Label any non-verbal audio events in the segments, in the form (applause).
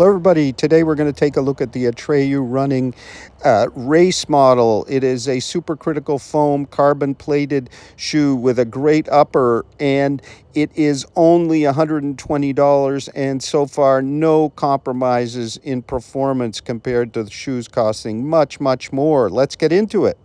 Hello, everybody. Today we're going to take a look at the Atreyu running uh, race model. It is a supercritical foam carbon plated shoe with a great upper, and it is only $120. And so far, no compromises in performance compared to the shoes costing much, much more. Let's get into it.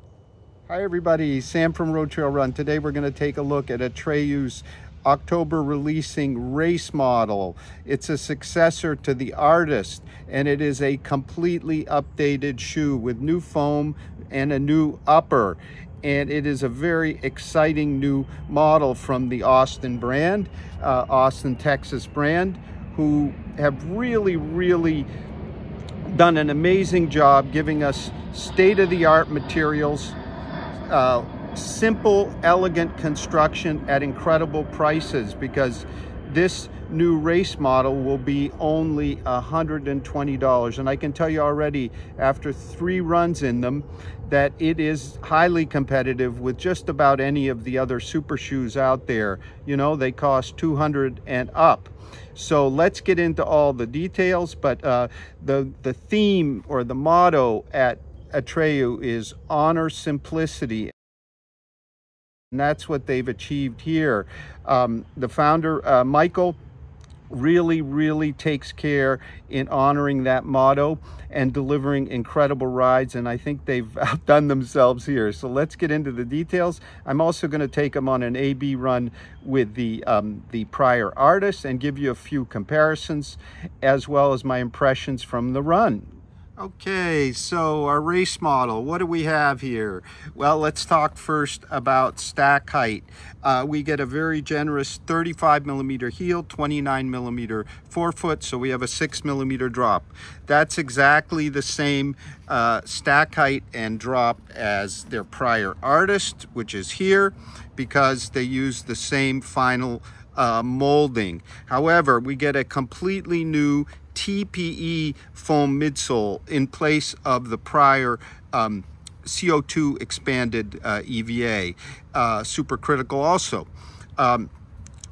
Hi, everybody. Sam from Road Trail Run. Today we're going to take a look at Atreyu's October releasing race model. It's a successor to the Artist and it is a completely updated shoe with new foam and a new upper. And it is a very exciting new model from the Austin brand, uh, Austin, Texas brand, who have really, really done an amazing job giving us state-of-the-art materials, uh, simple, elegant construction at incredible prices because this new race model will be only $120. And I can tell you already, after three runs in them, that it is highly competitive with just about any of the other super shoes out there. You know, they cost 200 and up. So let's get into all the details, but uh, the, the theme or the motto at Atreyu is honor simplicity and that's what they've achieved here. Um, the founder, uh, Michael, really, really takes care in honoring that motto and delivering incredible rides. And I think they've (laughs) outdone themselves here. So let's get into the details. I'm also going to take them on an A-B run with the, um, the prior artists and give you a few comparisons as well as my impressions from the run. Okay, so our race model, what do we have here? Well, let's talk first about stack height. Uh, we get a very generous 35 millimeter heel, 29 millimeter forefoot, so we have a six millimeter drop. That's exactly the same uh, stack height and drop as their prior artist, which is here, because they use the same final uh, molding. However, we get a completely new TPE foam midsole in place of the prior um, CO2 expanded uh, EVA, uh, supercritical also. Um,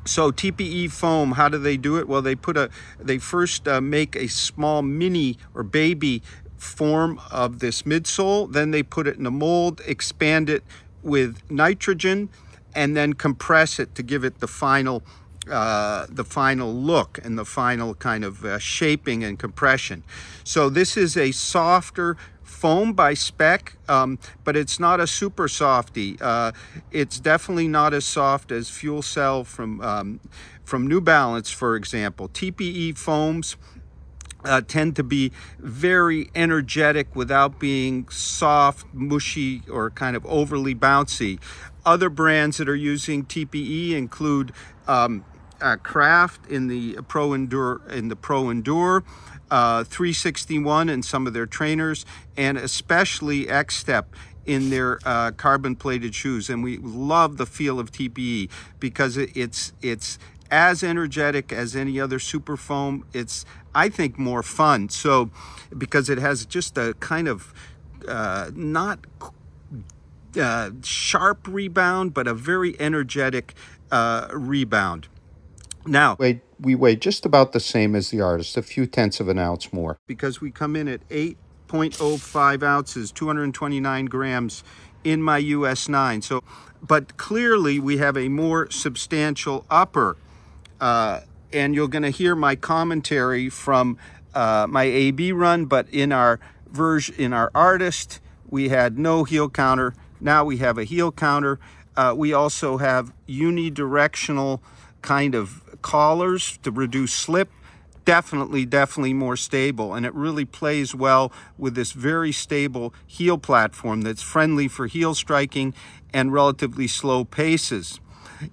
so TPE foam, how do they do it? Well, they put a, they first uh, make a small mini or baby form of this midsole, then they put it in a mold, expand it with nitrogen, and then compress it to give it the final uh, the final look and the final kind of uh, shaping and compression. So this is a softer foam by spec, um, but it's not a super softy. Uh, it's definitely not as soft as FuelCell from, um, from New Balance, for example. TPE foams uh, tend to be very energetic without being soft, mushy, or kind of overly bouncy. Other brands that are using TPE include um, uh, Craft in the Pro Endur in the Pro Endur, uh, 361 and some of their trainers, and especially Xtep in their uh, carbon plated shoes. And we love the feel of TPE because it's it's as energetic as any other super foam. It's I think more fun. So because it has just a kind of uh, not uh, sharp rebound, but a very energetic uh, rebound. Now, we weigh just about the same as the artist, a few tenths of an ounce more. Because we come in at 8.05 ounces, 229 grams in my US 9. So, but clearly we have a more substantial upper. Uh, and you're going to hear my commentary from uh, my AB run, but in our version, in our artist, we had no heel counter. Now we have a heel counter. Uh, we also have unidirectional kind of collars to reduce slip definitely definitely more stable. And it really plays well with this very stable heel platform that's friendly for heel striking and relatively slow paces.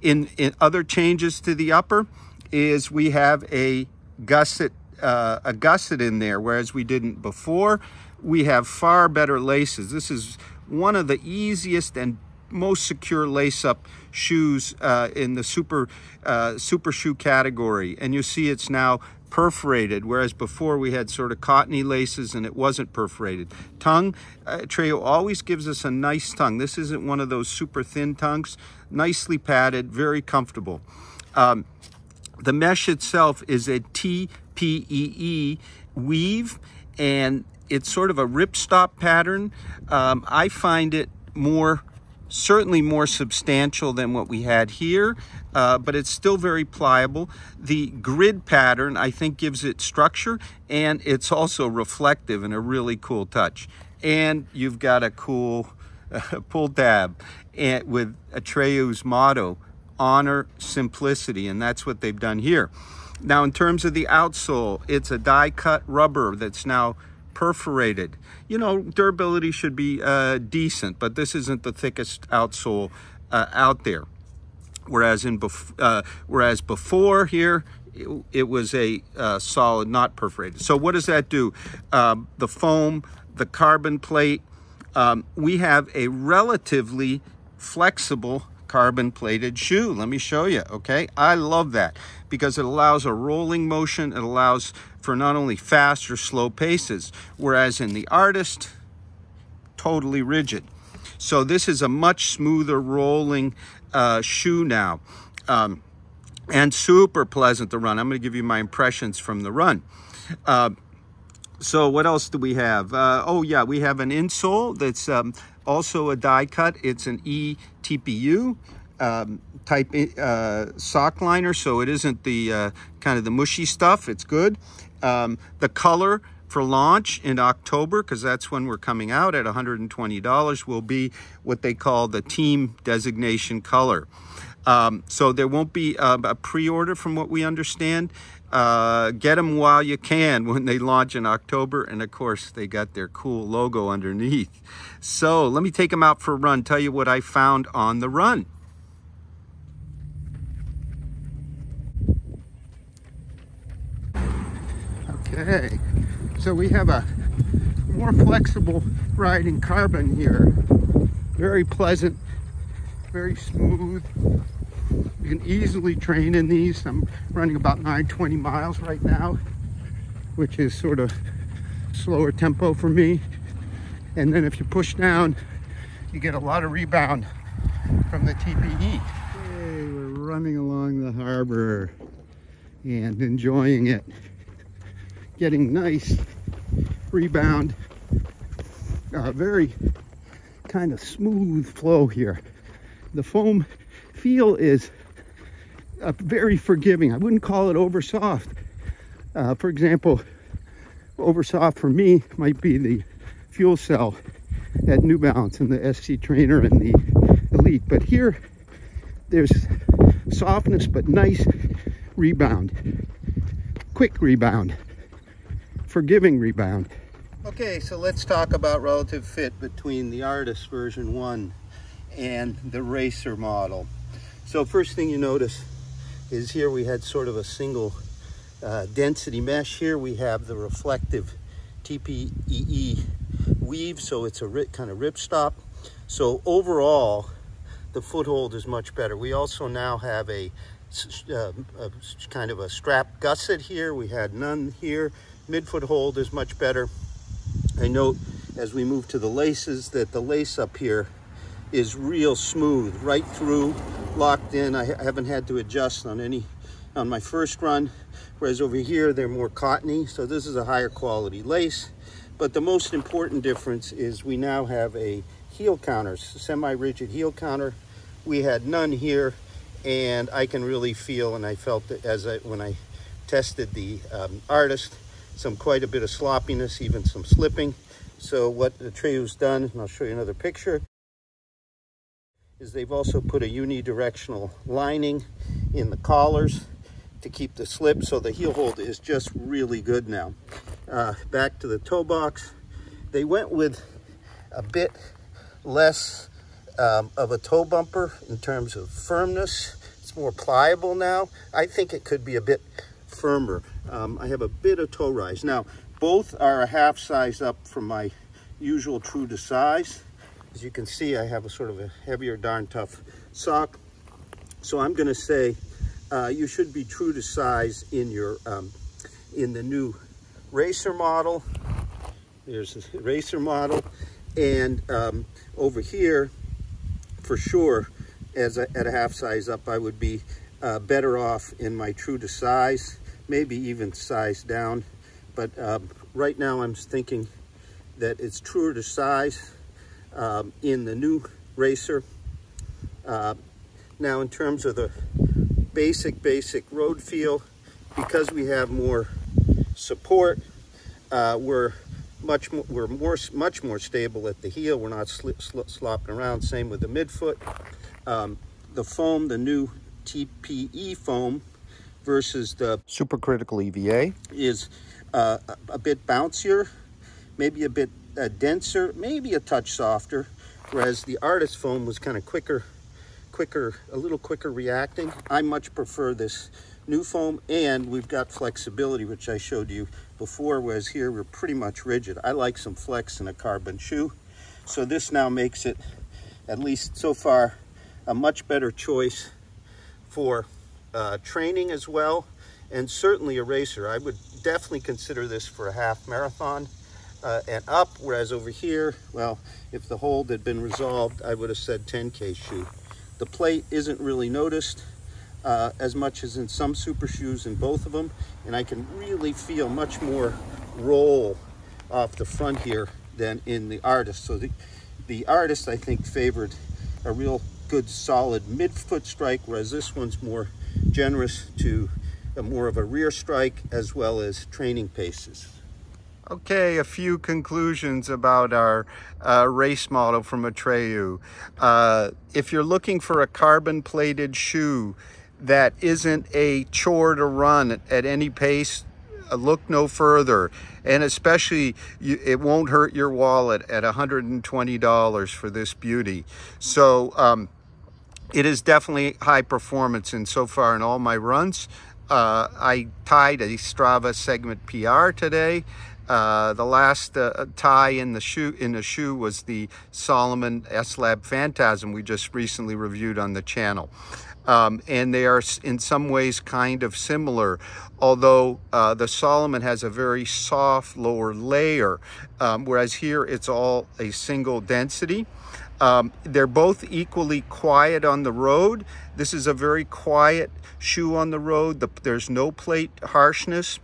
In, in other changes to the upper is we have a gusset uh, a gusset in there whereas we didn't before. We have far better laces. This is one of the easiest and most secure lace-up shoes uh, in the super uh, super shoe category. And you see it's now perforated, whereas before we had sort of cottony laces and it wasn't perforated. Tongue, uh, Atreyu always gives us a nice tongue. This isn't one of those super thin tongues. Nicely padded, very comfortable. Um, The mesh itself is a TPEE weave and it's sort of a ripstop pattern. Um, I find it more certainly more substantial than what we had here, uh, but it's still very pliable. The grid pattern, I think, gives it structure, and it's also reflective and a really cool touch. And you've got a cool uh, (laughs) pull tab and with Atreyu's motto, honor simplicity, and that's what they've done here. Now, in terms of the outsole, it's a die-cut rubber that's now perforated. You know, durability should be uh, decent, but this isn't the thickest outsole uh, out there. Whereas in bef uh, whereas before here, it, it was a uh, solid, not perforated. So what does that do? Um, the foam, the carbon plate, um, we have a relatively flexible carbon plated shoe. Let me show you, okay? I love that because it allows a rolling motion. It allows for not only fast or slow paces, whereas in the artist, totally rigid. So this is a much smoother rolling uh, shoe now. Um, and super pleasant to run. I'm going to give you my impressions from the run. Uh, so what else do we have? Uh, oh yeah, we have an insole that's um, also a die cut. It's an eTPU um, type uh, sock liner, so it isn't the uh, kind of the mushy stuff. It's good. Um, the color for launch in October, because that's when we're coming out at $120, will be what they call the team designation color. Um, so there won't be a, a pre-order from what we understand. Uh, get them while you can (laughs) when they launch in October. And of course, they got their cool logo underneath. So let me take them out for a run, tell you what I found on the run. Okay, so we have a more flexible ride in carbon here. Very pleasant, very smooth. You can easily train in these. I'm running about 920 miles right now, which is sort of slower tempo for me. And then if you push down, you get a lot of rebound from the TPE. Okay, we're running along the harbor and enjoying it. Getting nice rebound. Uh, very kind of smooth flow here. The foam feel is uh, very forgiving. I wouldn't call it over soft. Uh, for example, over soft for me might be the FuelCell at New Balance and the SC Trainer and the Elite. But here, there's softness, but nice rebound. Quick rebound. Forgiving rebound. Okay, so let's talk about relative fit between the Artist version 1 and the Racer model. So first thing you notice is here we had sort of a single uh, density mesh. Here we have the reflective TPEE weave, so it's a rip, kind of ripstop. So overall, the foothold is much better. We also now have a, uh, a kind of a strap gusset here. We had none here. Mid foothold is much better. I note as we move to the laces that the lace up here is real smooth, right through, locked in. I haven't had to adjust on any, on my first run, whereas over here they're more cottony, so this is a higher quality lace. But the most important difference is we now have a heel counter, semi-rigid heel counter. We had none here, and I can really feel, and I felt it as I, when I tested the um, artist, some quite a bit of sloppiness, even some slipping. So what the Atreyu's done, and I'll show you another picture, is they've also put a unidirectional lining in the collars to keep the slip so the heel hold is just really good now. Uh, back to the toe box. They went with a bit less um, of a toe bumper in terms of firmness. It's more pliable now. I think it could be a bit firmer. Um, I have a bit of toe rise. Now, both are a half size up from my usual true to size. As you can see, I have a sort of a heavier, darn tough sock. So I'm gonna say uh, you should be true to size in your um, in the new racer model. There's a racer model. And um, over here, for sure, as a, at a half size up, I would be uh, better off in my true to size, maybe even size down. But um, right now I'm thinking that it's truer to size um, in the new Racer. Uh, now in terms of the basic, basic road feel, because we have more support, uh, we're much more, we're more, much more stable at the heel. We're not sl sl slopping around. Same with the midfoot. Um, the foam, the new TPE foam versus the supercritical EVA is uh, a, a, bit bouncier, maybe a bit uh, denser, maybe a touch softer, whereas the artist foam was kind of quicker, quicker, a little quicker reacting. I much prefer this new foam and we've got flexibility, which I showed you before, whereas here we're pretty much rigid. I like some flex in a carbon shoe. So this now makes it, at least so far, a much better choice for uh, training as well, and certainly a racer. I would definitely consider this for a half marathon uh, and up, whereas over here, well, if the hold had been resolved, I would have said 10K shoe. The plate isn't really noticed uh, as much as in some super shoes in both of them, and I can really feel much more roll off the front here than in the artist. So the, the artist, I think, favored a real good solid midfoot strike, whereas this one's more generous to more of a rear strike as well as training paces. Okay, a few conclusions about our uh, race model from Atreyu. Uh, if you're looking for a carbon plated shoe that isn't a chore to run at, any pace, uh, look no further. And especially, you, it won't hurt your wallet at $120 for this beauty. So, um, it is definitely high performance and so far in all my runs. Uh, I tied a Strava segment PR today. Uh, the last uh, tie in the shoe in the shoe was the Salomon S Lab Phantasm we just recently reviewed on the channel. Um, and they are in some ways kind of similar, although uh, the Salomon has a very soft lower layer, um, whereas here it's all a single density. Um, they're both equally quiet on the road. This is a very quiet shoe on the road. The, there's no plate harshness.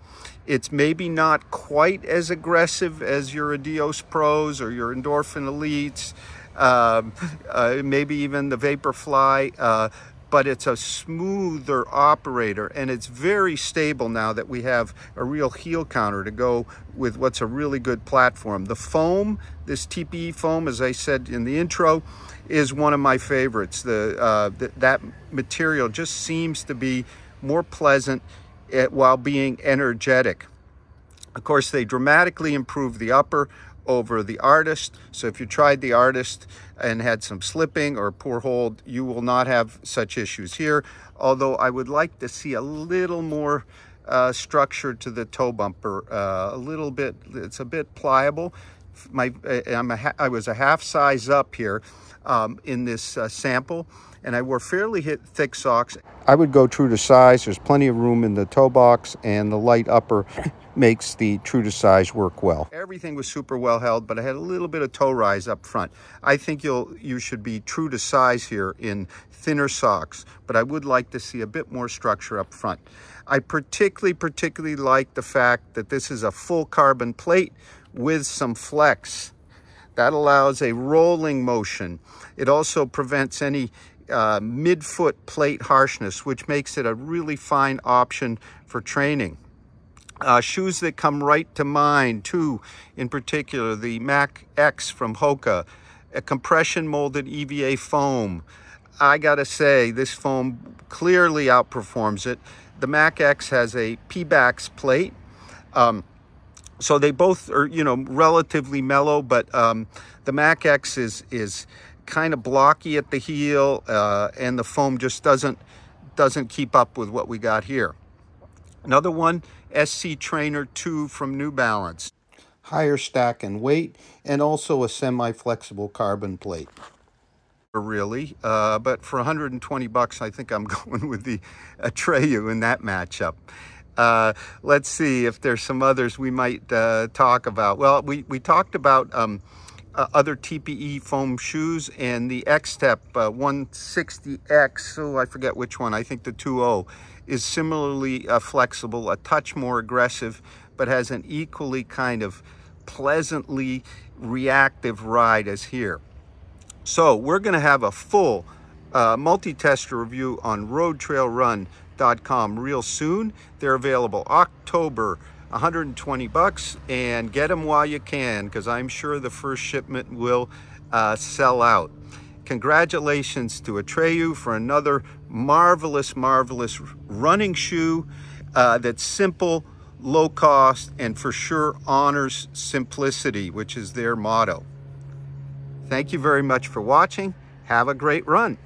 It's maybe not quite as aggressive as your Adios Pros or your Endorphin Elites, um, uh, maybe even the Vaporfly, uh, but it's a smoother operator and it's very stable now that we have a real heel counter to go with what's a really good platform. The foam, this TPE foam, as I said in the intro, is one of my favorites. The, uh, th That material just seems to be more pleasant while being energetic. Of course, they dramatically improve the upper over the artist. So if you tried the artist and had some slipping or poor hold, you will not have such issues here. Although I would like to see a little more uh, structure to the toe bumper, uh, a little bit, it's a bit pliable. My, uh, I'm a I was a half size up here um, in this uh, sample and I wore fairly thick socks. I would go true to size. There's plenty of room in the toe box and the light upper (coughs) makes the true to size work well. Everything was super well held, but I had a little bit of toe rise up front. I think you'll you should be true to size here in thinner socks, but I would like to see a bit more structure up front. I particularly, particularly like the fact that this is a full carbon plate with some flex. That allows a rolling motion. It also prevents any uh, midfoot plate harshness, which makes it a really fine option for training. Uh, shoes that come right to mind, too, in particular, the Mach X from Hoka, a compression molded EVA foam. I gotta say, this foam clearly outperforms it. The Mach X has a Pebax plate. Um, so they both are, you know, relatively mellow, but um, the Mach X is, is kind of blocky at the heel uh, and the foam just doesn't doesn't keep up with what we got here. Another one, SC Trainer 2 from New Balance. Higher stack and weight and also a semi-flexible carbon plate. Really, uh, but for 120 bucks, I think I'm (laughs) going with the Atreyu in that matchup. Uh, let's see if there's some others we might uh, talk about. Well, we, we talked about um, uh, other TPE foam shoes and the Xtep uh, 160X, oh, I forget which one, I think the 2.0, is similarly uh, flexible, a touch more aggressive, but has an equally kind of pleasantly reactive ride as here. So we're going to have a full uh, multi-tester review on roadtrailrun.com real soon. They're available October 120 bucks and get them while you can because I'm sure the first shipment will uh, sell out. Congratulations to Atreyu for another marvelous, marvelous running shoe uh, that's simple, low cost, and for sure honors simplicity, which is their motto. Thank you very much for watching. Have a great run.